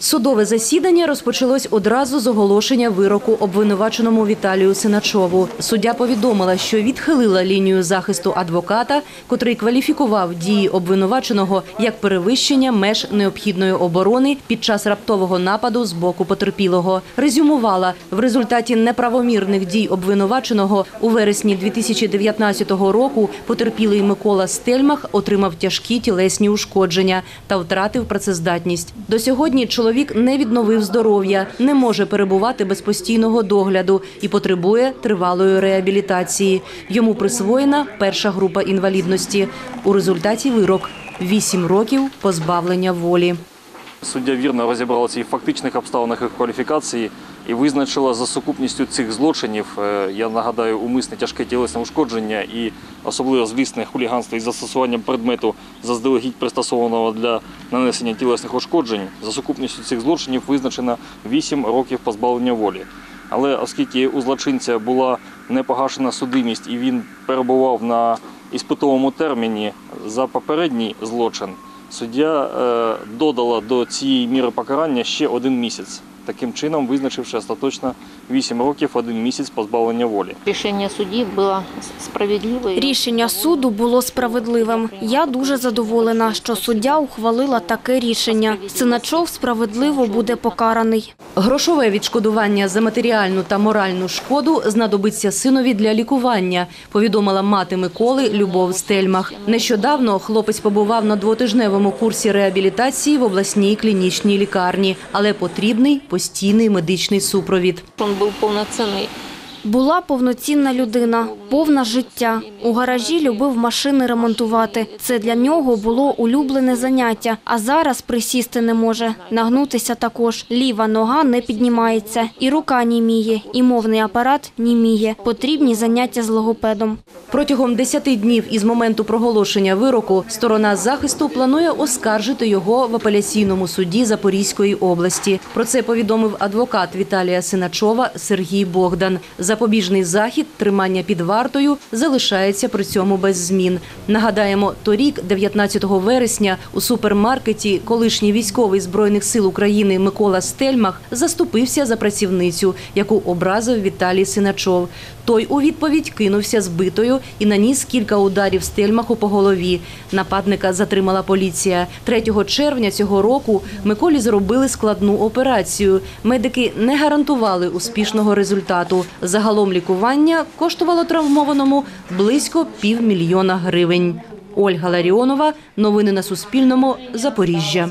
Судове засідання розпочалось одразу з оголошення вироку обвинуваченому Віталію Синачову. Суддя повідомила, що відхилила лінію захисту адвоката, котрий кваліфікував дії обвинуваченого як перевищення меж необхідної оборони під час раптового нападу з боку потерпілого. Резюмувала, в результаті неправомірних дій обвинуваченого у вересні 2019 року потерпілий Микола Стельмах отримав тяжкі тілесні ушкодження та втратив працездатність. До сьогодні чоловік не відновив здоров'я, не може перебувати без постійного догляду і потребує тривалої реабілітації. Йому присвоєна перша група інвалідності. У результаті вирок – 8 років позбавлення волі. Суддя вірно розібралася і в фактичних обставинах їх кваліфікації і визначила за сукупністю цих злочинів, е, я нагадаю, умисне тяжке тілесне ушкодження і особливо злісне хуліганство із застосуванням предмету заздалегідь пристосованого для нанесення тілесних ушкоджень. За сукупністю цих злочинів визначено 8 років позбавлення волі. Але оскільки у злочинця була непогашена судимість і він перебував на іспитовому терміні за попередній злочин, суддя е, додала до цієї міри покарання ще один місяць, таким чином визначивши остаточно 8 років, один місяць позбавлення волі. Рішення судді було справедливе. Рішення суду було справедливим. Я дуже задоволена, що суддя ухвалила таке рішення. Синачов справедливо буде покараний. Грошове відшкодування за матеріальну та моральну шкоду знадобиться синові для лікування, повідомила мати Миколи Любов Стельмах. Нещодавно хлопець побував на двотижневому курсі реабілітації в обласній клінічній лікарні, але потрібний постійний медичний супровід. Він був повноцінний. Була повноцінна людина, повна життя. У гаражі любив машини ремонтувати. Це для нього було улюблене заняття. А зараз присісти не може. Нагнутися також. Ліва нога не піднімається. І рука німіє, і мовний апарат німіє. Потрібні заняття з логопедом. Протягом 10 днів із моменту проголошення вироку сторона захисту планує оскаржити його в апеляційному суді Запорізької області. Про це повідомив адвокат Віталія Синачова Сергій Богдан. Запобіжний захід тримання під вартою залишається при цьому без змін. Нагадаємо, торік, 19 вересня, у супермаркеті колишній військовий збройних сил України Микола Стельмах заступився за працівницю, яку образив Віталій Синачов. Той у відповідь кинувся збитою і наніс кілька ударів Стельмаху по голові. Нападника затримала поліція. 3 червня цього року Миколі зробили складну операцію. Медики не гарантували успішного результату. Загалом лікування коштувало травмованому близько півмільйона гривень. Ольга Ларіонова. Новини на Суспільному. Запоріжжя.